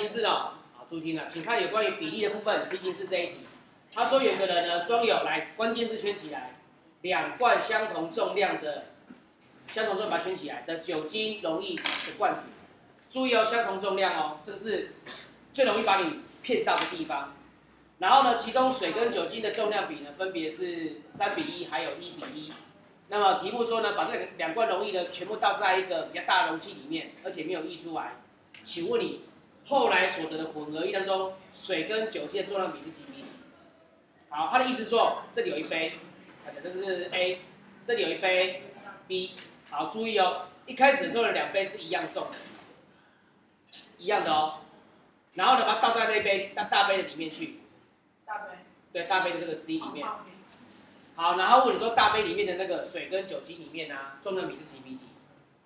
形式哦，好，注意听了，请看有关于比例的部分，题形式这一题。他说有个人呢装有来关键字圈起来，两罐相同重量的，相同重量把它圈起来的酒精溶液的罐子。注意哦，相同重量哦，这个是最容易把你骗到的地方。然后呢，其中水跟酒精的重量比呢，分别是三比一，还有一比一。那么题目说呢，把这两罐溶液呢，全部倒在一个比较大的容器里面，而且没有溢出来。请问你后来所得的混合液当中，水跟酒精的重量比是几比几？好，他的意思说，这里有一杯，而且这是 A，这里有一杯 B。好，注意哦，一开始的时候的两杯是一样重的，一样的哦。然后呢，把它倒在那杯大大杯的里面去。大杯。对，大杯的这个 C 里面。好，然后问你说大杯里面的那个水跟酒精里面呢，重量比是几比几？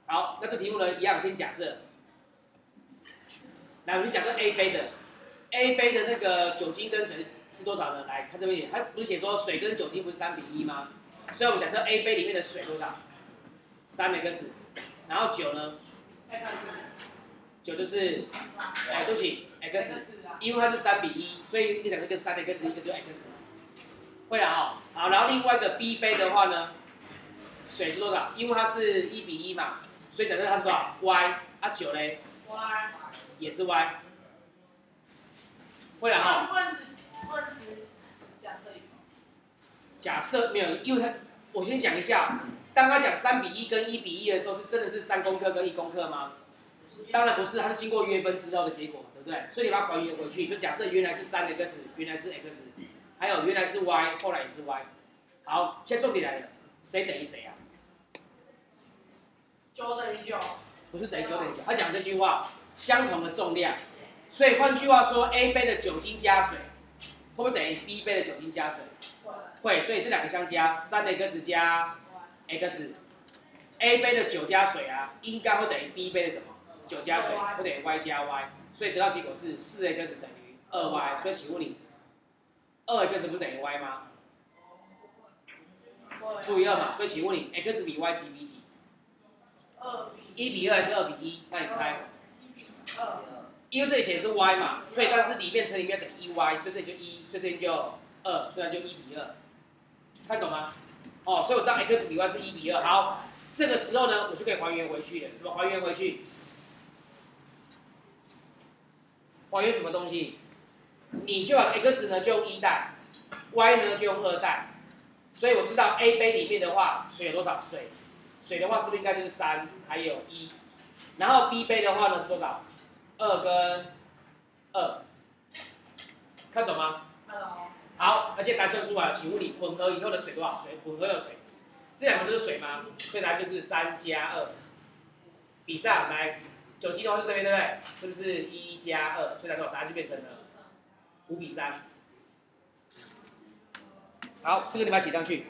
好，那这题目呢，一样先假设。来，我们假设 A 杯的，A 杯的那个酒精跟水是多少呢？来看这边，它不是写说水跟酒精不是三比一吗？所以我们假设 A 杯里面的水多少？三 x，然后酒呢？酒就是，哎，对不起，x，因为它是三比一，所以你讲这个三 x，一个就 x。会了哦，好，然后另外一个 B 杯的话呢，水是多少？因为它是一比一嘛，所以假设它是多少？y，啊酒嘞？y，也是 y。会了哈。假设没有，因为他，我先讲一下，当他讲三比一跟一比一的时候，是真的是三公克跟一公克吗？当然不是，它是经过约分之后的结果，对不对？所以你把它还原回去，就假设原来是三 x，原来是 x。还有原来是 y，后来也是 y。好，现在重点来了，谁等于谁啊？九等于九。不是等于九等于九，他讲这句话，相同的重量，所以换句话说，A 杯的酒精加水，会不会等于 B 杯的酒精加水？会。会，所以这两个相加，三 x 加 x，A 杯的酒加水啊，应该会等于 B 杯的什么？酒加水，会等于 y 加 y，所以得到结果是四 x 等于二 y。所以请问你？二 x 不是等于 y 吗？除以二嘛，所以请问你 x 比 y 几比几？二比。一比二还是二比一？那你猜？因为这里写是 y 嘛，所以但是里面乘里面等于一 y，所以这里就一，所以这里就二，所以就一比二。看懂吗？哦，所以我知道 x 比 y 是一比二。好，这个时候呢，我就可以还原回去了。什么还原回去？还原什么东西？你就把 x 呢就用一代，y 呢就用二代，所以我知道 A 杯里面的话水有多少？水，水的话是不是应该就是三还有一？然后 B 杯的话呢是多少？二跟二，看懂吗？看懂。好，而且答案出来了，请问你混合以后的水多少？水混合的水，这两个就是水吗？所以答案就是三加二。比上来，九七的话是这边对不对？是不是一加二？所以答案就变成了。五比三，好，这个你把它写上去。